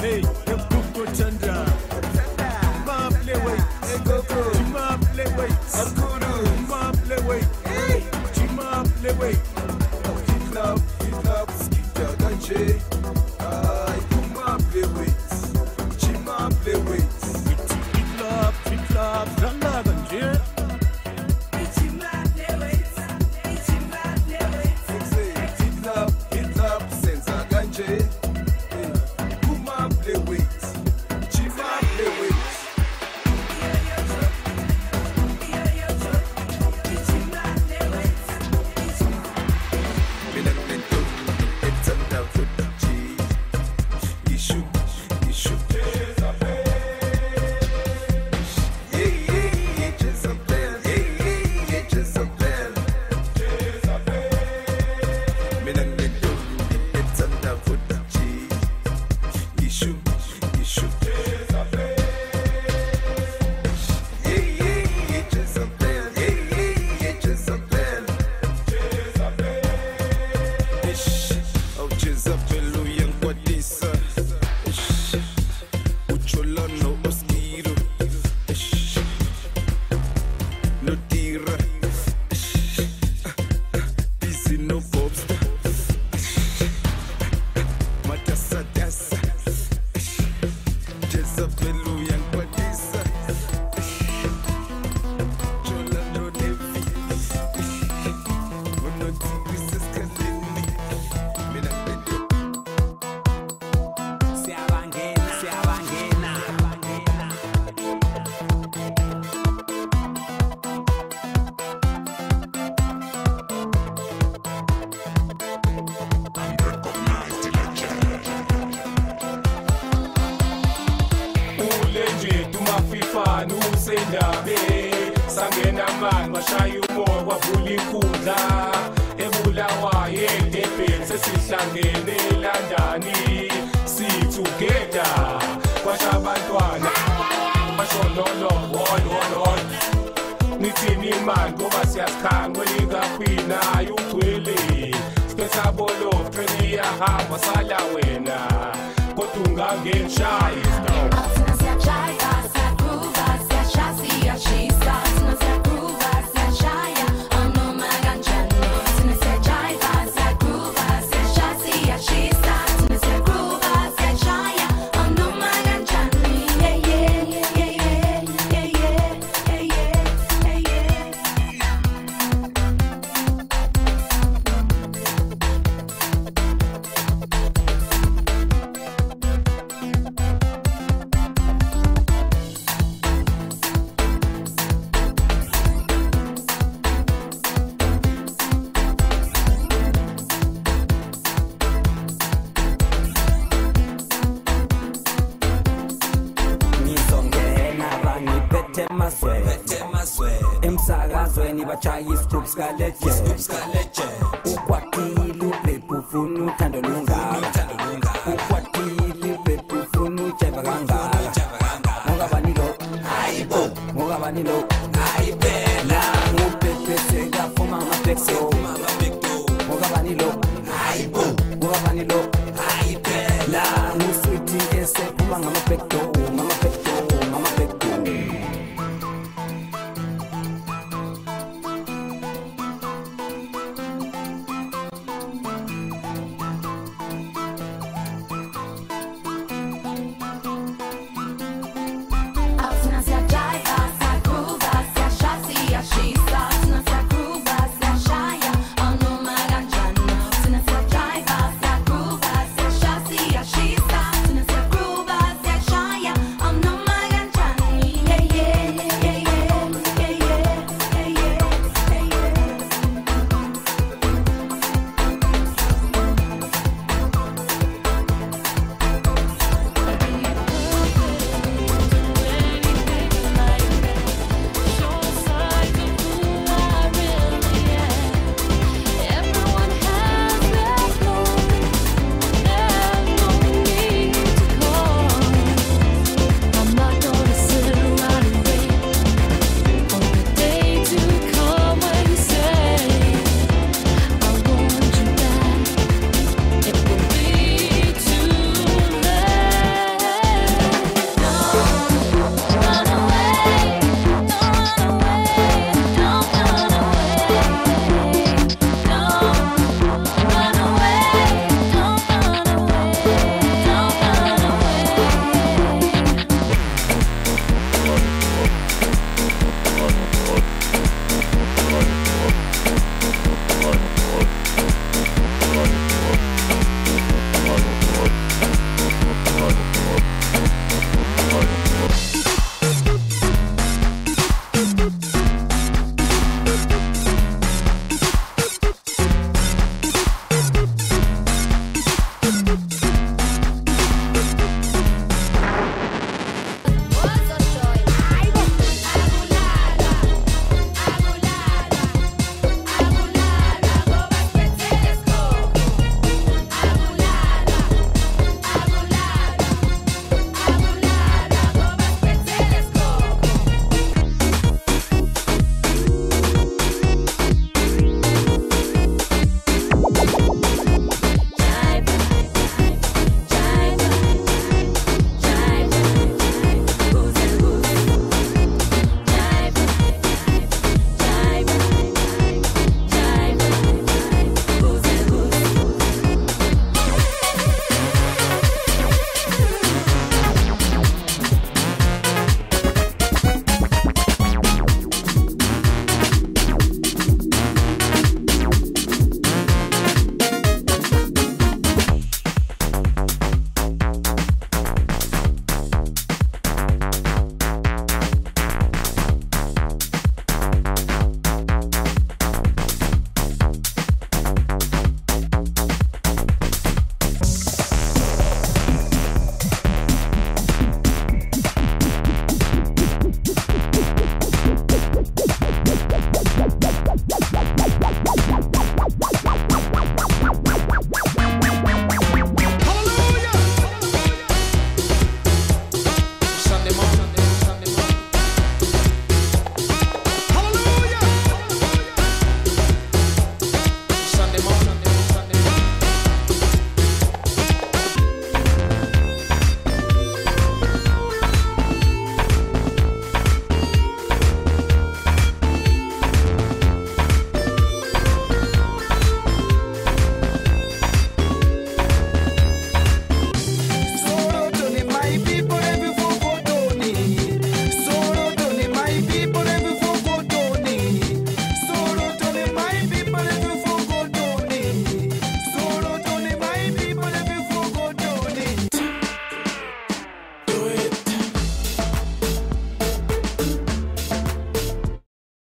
Hey. shoot That's a umfana usendabeni sangena manje bashaya umoya kwavula ikhundla ebulawayo edebheni sesihlangene elandani sithugeda kwasha abantwana bashonolo won won won nithini mani ngoba siyasikhanga elikakhwina ugcwele sibesabolo phela iyahamba sala wena kodwa ungangentshayi emsakazweni bashaya isicup sikalejeukwatile ubebufuna uthando lungaukwatile ubebufuna ujeba kangaongabanilongokabanilo ubebeseka fuma amabekso